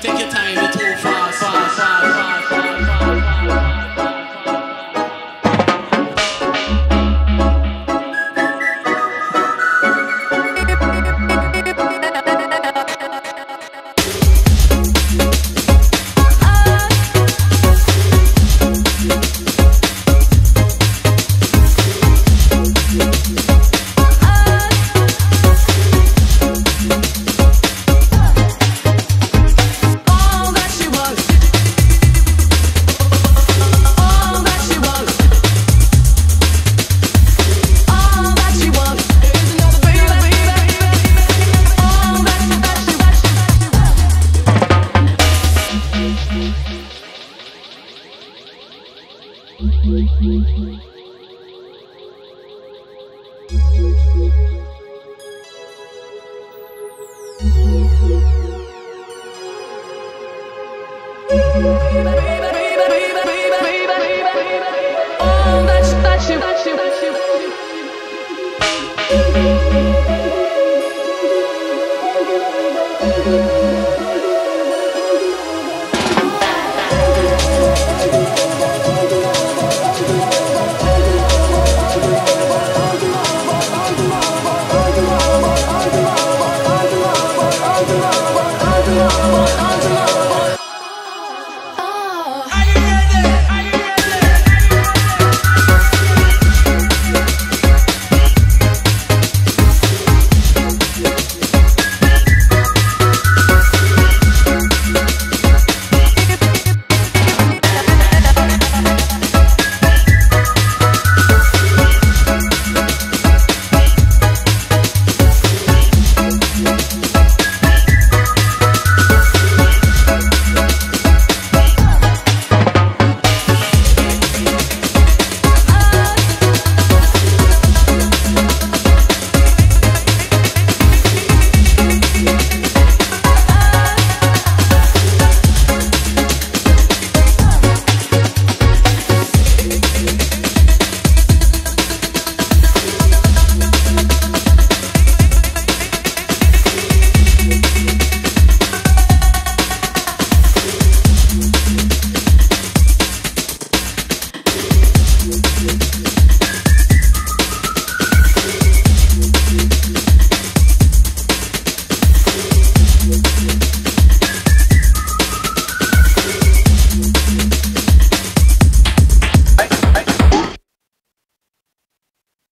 Take your time. All that shit, that shit, that you, that you.